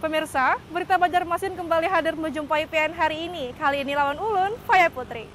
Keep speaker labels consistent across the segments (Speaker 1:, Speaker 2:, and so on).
Speaker 1: Pemirsa, berita Banjarmasin kembali hadir menjumpai PN hari ini. Kali ini lawan Ulun, Faya Putri.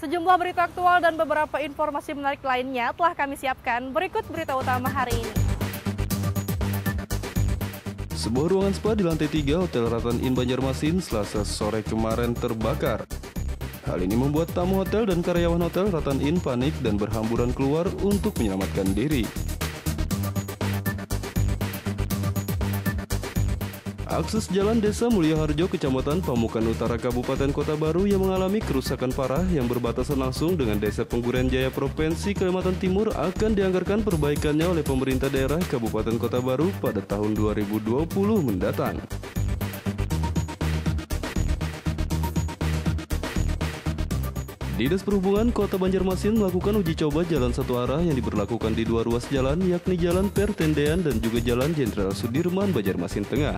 Speaker 1: Sejumlah berita aktual dan beberapa informasi menarik lainnya telah kami siapkan. Berikut berita utama hari ini.
Speaker 2: Sebuah ruangan spa di lantai 3 Hotel Ratan Inn Banjarmasin selasa sore kemarin terbakar. Hal ini membuat tamu hotel dan karyawan hotel Ratan Inn panik dan berhamburan keluar untuk menyelamatkan diri. Akses jalan Desa Mulia Harjo, Kecamatan Pamukan Utara, Kabupaten Kota Baru yang mengalami kerusakan parah yang berbatasan langsung dengan Desa Penggurian Jaya Provinsi Kalimantan Timur akan dianggarkan perbaikannya oleh pemerintah daerah Kabupaten Kota Baru pada tahun 2020 mendatang. Dinas Perhubungan Kota Banjarmasin melakukan uji coba jalan satu arah yang diberlakukan di dua ruas jalan yakni Jalan Pertendean dan juga Jalan Jenderal Sudirman Banjarmasin Tengah.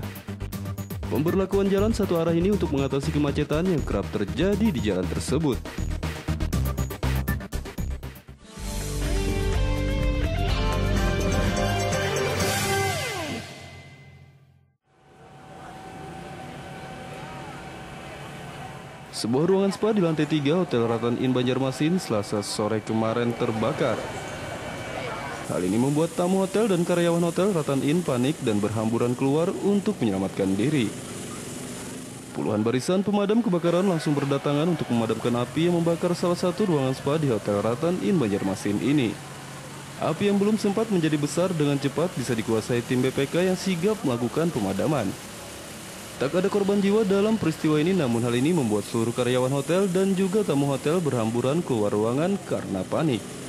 Speaker 2: Pemberlakuan jalan satu arah ini untuk mengatasi kemacetan yang kerap terjadi di jalan tersebut. Sebuah ruangan spa di lantai 3 Hotel Ratan Inn Banjarmasin selasa sore kemarin terbakar. Hal ini membuat tamu hotel dan karyawan hotel Ratan Inn panik dan berhamburan keluar untuk menyelamatkan diri. Puluhan barisan pemadam kebakaran langsung berdatangan untuk memadamkan api yang membakar salah satu ruangan spa di Hotel Ratan Inn Banjarmasin ini. Api yang belum sempat menjadi besar dengan cepat bisa dikuasai tim BPK yang sigap melakukan pemadaman. Tak ada korban jiwa dalam peristiwa ini namun hal ini membuat seluruh karyawan hotel dan juga tamu hotel berhamburan keluar ruangan karena panik.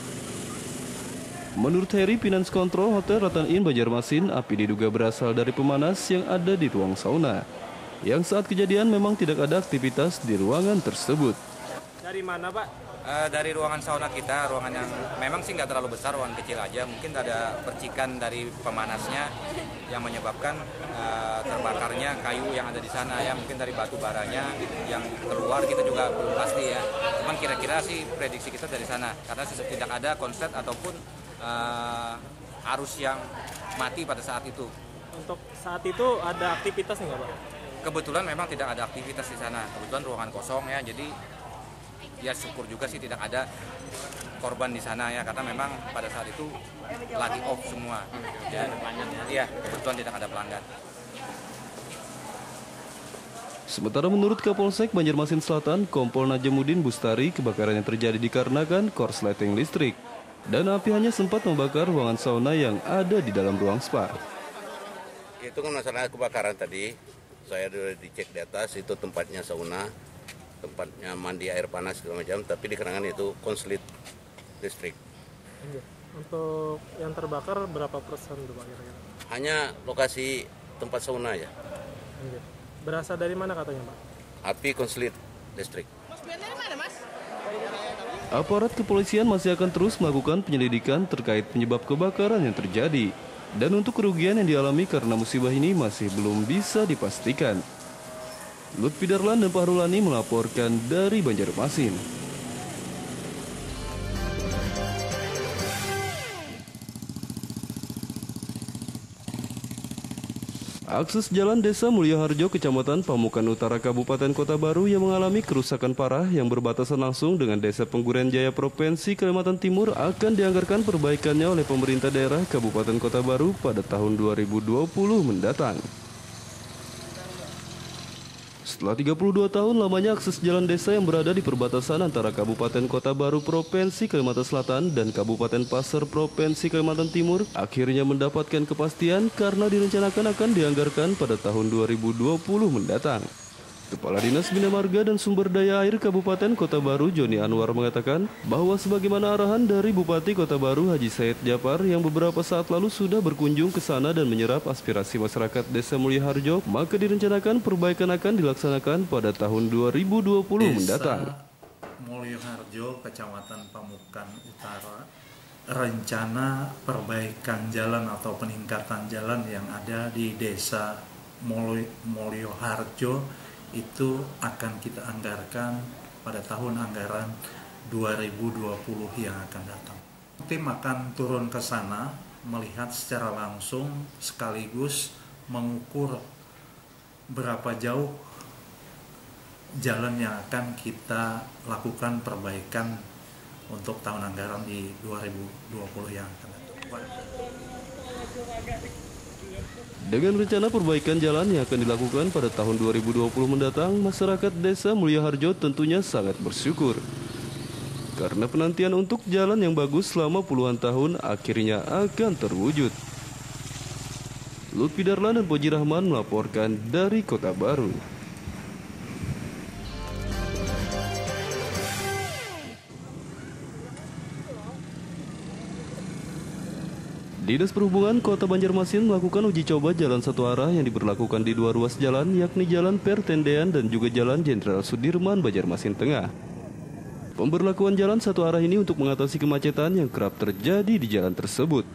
Speaker 2: Menurut Harry Finance Control Hotel Ratan Inn Banjarmasin, api diduga berasal dari pemanas yang ada di ruang sauna. Yang saat kejadian memang tidak ada aktivitas di ruangan tersebut.
Speaker 3: Dari mana Pak?
Speaker 4: Uh, dari ruangan sauna kita, ruangan yang memang sih nggak terlalu besar, ruangan kecil aja. Mungkin ada percikan dari pemanasnya yang menyebabkan uh, terbakarnya kayu yang ada di sana ya. Mungkin dari batu baranya yang keluar kita juga belum pasti ya. Cuman kira-kira sih prediksi kita dari sana karena tidak ada konslet ataupun uh, arus yang mati pada saat itu.
Speaker 3: Untuk saat itu ada aktivitas nggak Pak?
Speaker 4: Kebetulan memang tidak ada aktivitas di sana. Kebetulan ruangan kosong ya, jadi ya syukur juga sih tidak ada korban di sana ya karena memang pada saat itu lagi off semua. Ya, Iya, kebetulan tidak ada pelanggan.
Speaker 2: Sementara menurut Kapolsek Banjarmasin Selatan, Kompol Najamudin Bustari, kebakaran yang terjadi dikarenakan korsleting listrik dan api hanya sempat membakar ruangan sauna yang ada di dalam ruang spa.
Speaker 5: Itu kan masalah kebakaran tadi, saya sudah dicek di atas, itu tempatnya sauna, tempatnya mandi air panas segala macam, tapi dikarenakan itu konslet listrik.
Speaker 3: Iya. Untuk yang terbakar berapa persen Pak kira-kira?
Speaker 5: Hanya lokasi tempat sauna ya.
Speaker 3: Iya. Berasal dari mana katanya Pak?
Speaker 5: Api konslet listrik.
Speaker 2: Aparat kepolisian masih akan terus melakukan penyelidikan terkait penyebab kebakaran yang terjadi. Dan untuk kerugian yang dialami karena musibah ini masih belum bisa dipastikan. Lutfi Darlan dan Pahrulani melaporkan dari Banjarmasin. Akses jalan Desa Mulia Harjo, Kecamatan Pamukan Utara, Kabupaten Kota Baru yang mengalami kerusakan parah yang berbatasan langsung dengan Desa Penggurian Jaya Provinsi Kalimantan Timur akan dianggarkan perbaikannya oleh pemerintah daerah Kabupaten Kota Baru pada tahun 2020 mendatang. Setelah 32 tahun lamanya akses jalan desa yang berada di perbatasan antara Kabupaten Kota Baru Provinsi Kalimantan Selatan dan Kabupaten Pasar Provinsi Kalimantan Timur akhirnya mendapatkan kepastian karena direncanakan akan dianggarkan pada tahun 2020 mendatang. Kepala Dinas Bina Marga dan Sumber Daya Air Kabupaten Kota Baru Joni Anwar mengatakan bahwa sebagaimana arahan dari Bupati Kota Baru Haji Said Japar yang beberapa saat lalu sudah berkunjung ke sana dan menyerap aspirasi masyarakat Desa Mulia Harjo, maka direncanakan perbaikan akan dilaksanakan pada tahun 2020 Desa mendatang.
Speaker 6: Mulyo Harjo, Kecamatan Pamukan Utara, rencana perbaikan jalan atau peningkatan jalan yang ada di Desa Mulyo Harjo itu akan kita anggarkan pada tahun anggaran 2020 yang akan datang. Tim akan turun ke sana melihat secara langsung sekaligus mengukur berapa jauh jalan yang akan kita lakukan perbaikan untuk tahun anggaran di 2020 yang akan datang.
Speaker 2: Dengan rencana perbaikan jalan yang akan dilakukan pada tahun 2020 mendatang, masyarakat Desa Mulia Harjo tentunya sangat bersyukur. Karena penantian untuk jalan yang bagus selama puluhan tahun akhirnya akan terwujud. Lutfi Darlan dan Poji Rahman melaporkan dari Kota Baru. Dinas Perhubungan Kota Banjarmasin melakukan uji coba jalan satu arah yang diberlakukan di dua ruas jalan yakni Jalan Pertendean dan juga Jalan Jenderal Sudirman Banjarmasin Tengah. Pemberlakuan jalan satu arah ini untuk mengatasi kemacetan yang kerap terjadi di jalan tersebut.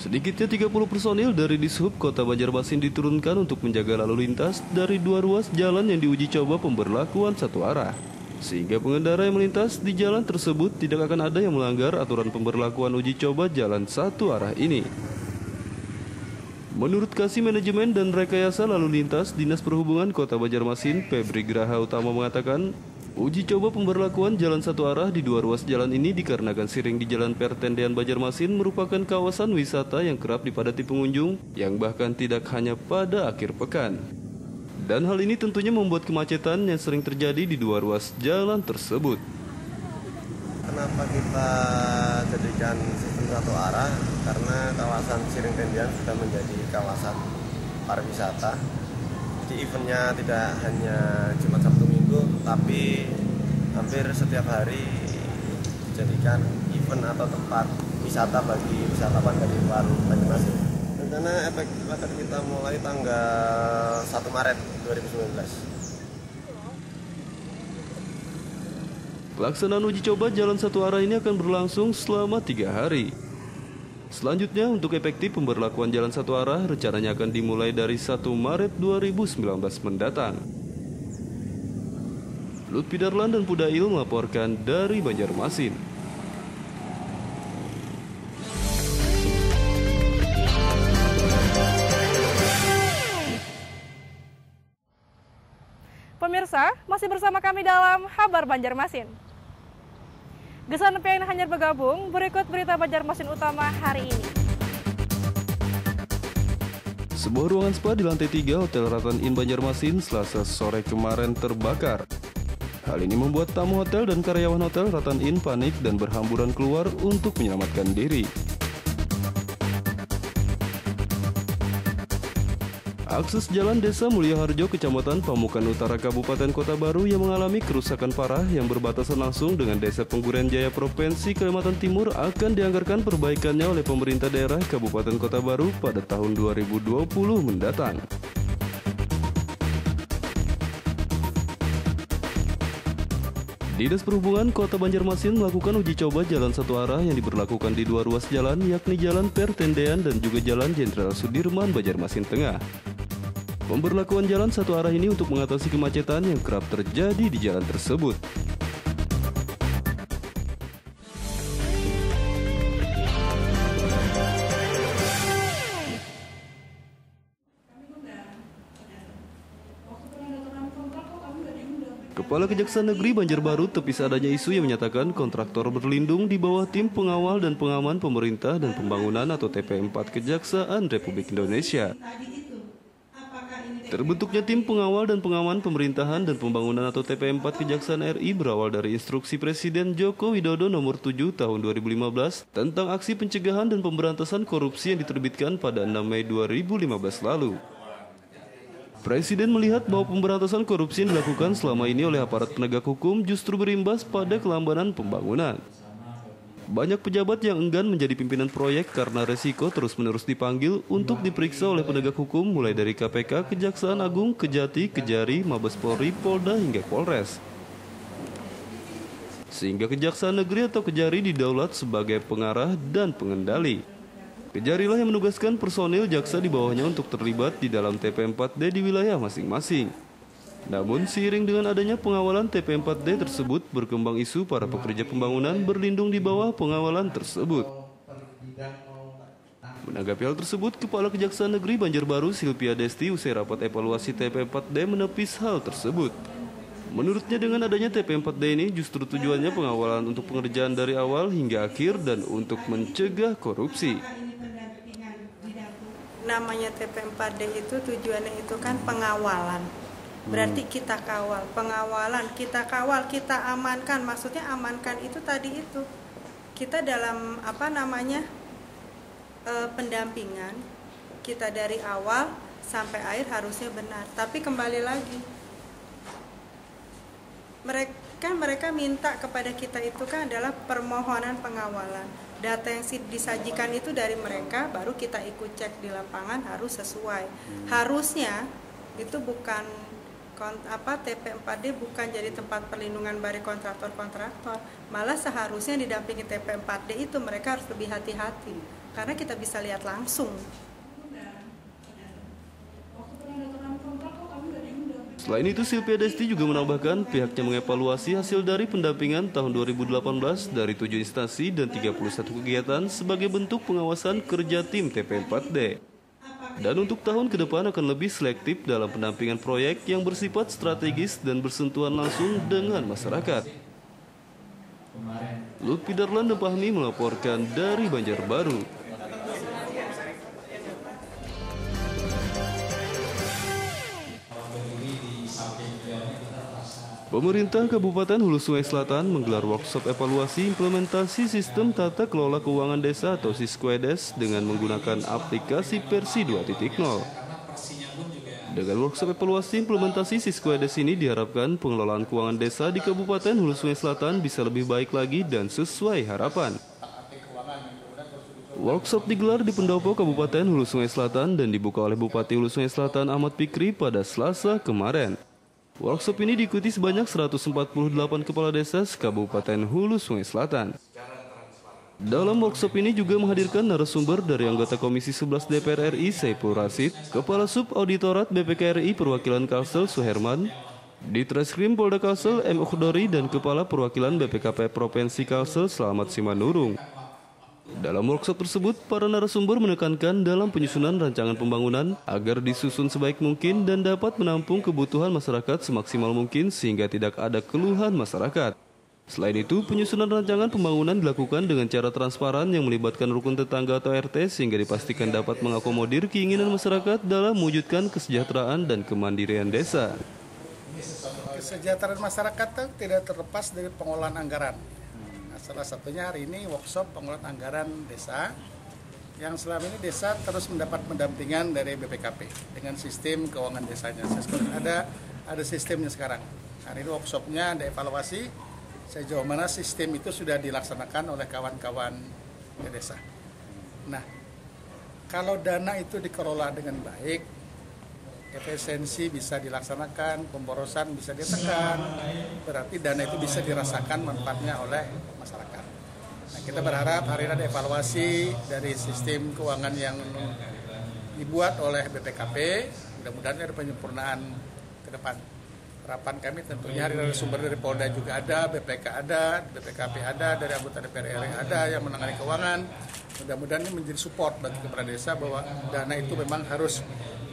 Speaker 2: Sedikitnya 30 personil dari Dishub Kota Banjarmasin diturunkan untuk menjaga lalu lintas dari dua ruas jalan yang diuji coba pemberlakuan satu arah. Sehingga pengendara yang melintas di jalan tersebut tidak akan ada yang melanggar aturan pemberlakuan uji coba jalan satu arah ini. Menurut Kasih Manajemen dan Rekayasa Lalu Lintas Dinas Perhubungan Kota Banjarmasin, Febri Graha Utama mengatakan, uji coba pemberlakuan jalan satu arah di dua ruas jalan ini dikarenakan siring di Jalan Pertendean Banjarmasin merupakan kawasan wisata yang kerap dipadati pengunjung yang bahkan tidak hanya pada akhir pekan. Dan hal ini tentunya membuat kemacetan yang sering terjadi di dua ruas jalan tersebut.
Speaker 7: Kenapa kita jadikan sistem satu arah? Karena kawasan Siring Tendian sudah menjadi kawasan pariwisata. Di eventnya tidak hanya Jumat Sabtu Minggu, tapi hampir setiap hari dijadikan event atau tempat wisata bagi wisatawan dari luar Banyumasin. Rencana akan kita mulai tanggal 1 Maret 2019.
Speaker 2: Pelaksanaan uji coba jalan satu arah ini akan berlangsung selama tiga hari. Selanjutnya, untuk efektif pemberlakuan jalan satu arah, rencananya akan dimulai dari 1 Maret 2019 mendatang. Lutfi Darlan dan Pudail melaporkan dari Banjarmasin.
Speaker 1: Pemirsa, masih bersama kami dalam Kabar Banjarmasin. Gesan PN hanya bergabung, berikut berita Banjarmasin utama hari ini.
Speaker 2: Sebuah ruangan spa di lantai 3 Hotel Ratan Inn Banjarmasin selasa sore kemarin terbakar. Hal ini membuat tamu hotel dan karyawan hotel Ratan Inn panik dan berhamburan keluar untuk menyelamatkan diri. Akses jalan Desa Mulia Harjo, Kecamatan Pamukan Utara, Kabupaten Kota Baru yang mengalami kerusakan parah yang berbatasan langsung dengan Desa Pengguren Jaya Provinsi Kalimantan Timur akan dianggarkan perbaikannya oleh pemerintah daerah Kabupaten Kota Baru pada tahun 2020 mendatang. Dinas Perhubungan Kota Banjarmasin melakukan uji coba jalan satu arah yang diberlakukan di dua ruas jalan yakni Jalan Pertendean dan juga Jalan Jenderal Sudirman Banjarmasin Tengah. Pemberlakuan jalan satu arah ini untuk mengatasi kemacetan yang kerap terjadi di jalan tersebut. Kepala Kejaksaan Negeri Banjarbaru tepis adanya isu yang menyatakan kontraktor berlindung di bawah tim pengawal dan pengaman pemerintah dan pembangunan atau TP4 Kejaksaan Republik Indonesia. Terbentuknya tim pengawal dan pengaman pemerintahan dan pembangunan atau TP4 Kejaksaan RI berawal dari instruksi Presiden Joko Widodo nomor 7 tahun 2015 tentang aksi pencegahan dan pemberantasan korupsi yang diterbitkan pada 6 Mei 2015 lalu. Presiden melihat bahwa pemberantasan korupsi yang dilakukan selama ini oleh aparat penegak hukum justru berimbas pada kelambanan pembangunan. Banyak pejabat yang enggan menjadi pimpinan proyek karena resiko terus-menerus dipanggil untuk diperiksa oleh penegak hukum mulai dari KPK, Kejaksaan Agung, Kejati, Kejari, Mabes Polri, Polda hingga Polres. Sehingga Kejaksaan Negeri atau Kejari didaulat sebagai pengarah dan pengendali. Kejarilah yang menugaskan personil jaksa di bawahnya untuk terlibat di dalam TP4D di wilayah masing-masing. Namun seiring dengan adanya pengawalan TP4D tersebut berkembang isu para pekerja pembangunan berlindung di bawah pengawalan tersebut. Menanggapi hal tersebut, Kepala Kejaksaan Negeri Banjarbaru Silvia Desti usai rapat evaluasi TP4D menepis hal tersebut. Menurutnya dengan adanya TP4D ini justru tujuannya pengawalan untuk pengerjaan dari awal hingga akhir dan untuk mencegah korupsi.
Speaker 8: Namanya TP4D itu tujuannya itu kan pengawalan. Berarti kita kawal, pengawalan, kita kawal, kita amankan. Maksudnya amankan itu tadi itu. Kita dalam apa namanya? eh, pendampingan kita dari awal sampai akhir harusnya benar. Tapi kembali lagi mereka mereka minta kepada kita itu kan adalah permohonan pengawalan. Data yang disajikan itu dari mereka, baru kita ikut cek di lapangan harus sesuai. Harusnya itu bukan apa TP4D bukan jadi tempat perlindungan bagi kontraktor-kontraktor. Malah seharusnya didampingi TP4D itu mereka harus lebih hati-hati karena kita bisa lihat langsung
Speaker 2: Selain itu, Silvia Desti juga menambahkan pihaknya mengevaluasi hasil dari pendampingan tahun 2018 dari 7 instansi dan 31 kegiatan sebagai bentuk pengawasan kerja tim TP4D. Dan untuk tahun ke depan akan lebih selektif dalam pendampingan proyek yang bersifat strategis dan bersentuhan langsung dengan masyarakat. Lutfi Darlan dan Pahmi melaporkan dari Banjarbaru. Pemerintah Kabupaten Hulu Sungai Selatan menggelar workshop evaluasi implementasi sistem tata kelola keuangan desa atau Siskuedes dengan menggunakan aplikasi versi 2.0. Dengan workshop evaluasi implementasi Siskuedes ini diharapkan pengelolaan keuangan desa di Kabupaten Hulu Sungai Selatan bisa lebih baik lagi dan sesuai harapan. Workshop digelar di Pendopo Kabupaten Hulu Sungai Selatan dan dibuka oleh Bupati Hulu Sungai Selatan Ahmad Fikri pada Selasa kemarin. Workshop ini diikuti sebanyak 148 kepala desa Kabupaten Hulu Sungai Selatan. Dalam workshop ini juga menghadirkan narasumber dari anggota Komisi 11 DPR RI Saiful Rasid, Kepala Sub Auditorat BPK RI Perwakilan Kalsel Suherman, di Treskrim Polda Kalsel M. Ukhdori dan Kepala Perwakilan BPKP Provinsi Kalsel Selamat Simanurung. Dalam workshop tersebut, para narasumber menekankan dalam penyusunan rancangan pembangunan agar disusun sebaik mungkin dan dapat menampung kebutuhan masyarakat semaksimal mungkin sehingga tidak ada keluhan masyarakat. Selain itu, penyusunan rancangan pembangunan dilakukan dengan cara transparan yang melibatkan rukun tetangga atau RT sehingga dipastikan dapat mengakomodir keinginan masyarakat dalam mewujudkan kesejahteraan dan kemandirian desa.
Speaker 9: Kesejahteraan masyarakat tidak terlepas dari pengolahan anggaran. Salah satunya hari ini workshop pengolahan anggaran desa yang selama ini desa terus mendapat pendampingan dari BPKP dengan sistem keuangan desanya. Ada ada sistemnya sekarang. Hari ini workshopnya ada evaluasi sejauh mana sistem itu sudah dilaksanakan oleh kawan-kawan desa. Nah, kalau dana itu dikelola dengan baik, efisiensi bisa dilaksanakan, pemborosan bisa ditekan, berarti dana itu bisa dirasakan manfaatnya oleh masyarakat. Nah, kita berharap hari ini ada evaluasi dari sistem keuangan yang dibuat oleh BPKP, mudah-mudahan ada penyempurnaan ke depan. Harapan kami tentunya hari ini sumber dari Polda juga ada, BPK ada, BPKP ada, dari anggota DPR RI ada yang menangani keuangan. Mudah-mudahan ini menjadi support bagi kepala desa bahwa dana itu memang harus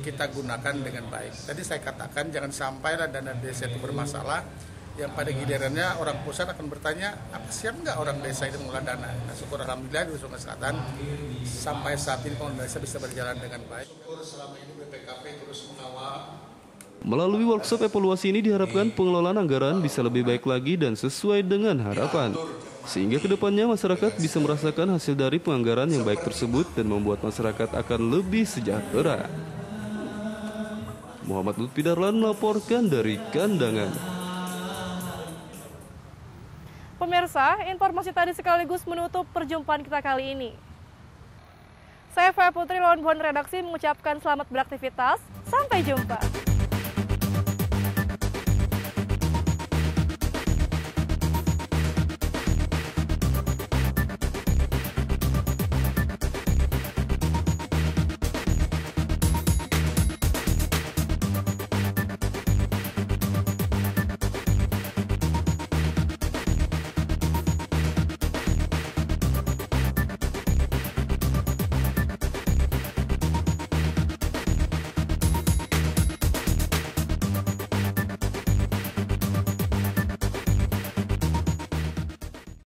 Speaker 9: kita gunakan dengan baik. Tadi saya katakan jangan sampai dana desa itu bermasalah yang pada gilirannya orang pusat akan bertanya apa siap nggak orang desa itu mengelola dana. Nah, syukur alhamdulillah di Sungai Selatan sampai saat ini pengelolaan desa bisa berjalan dengan baik. Selama ini BPKP terus mengawal
Speaker 2: Melalui workshop evaluasi ini diharapkan pengelolaan anggaran bisa lebih baik lagi dan sesuai dengan harapan. Sehingga ke depannya masyarakat bisa merasakan hasil dari penganggaran yang baik tersebut dan membuat masyarakat akan lebih sejahtera. Muhammad Lutfi Darlan melaporkan dari Kandangan.
Speaker 1: Pemirsa, informasi tadi sekaligus menutup perjumpaan kita kali ini. Saya Faya Putri, lawan buan redaksi mengucapkan selamat beraktivitas. Sampai jumpa.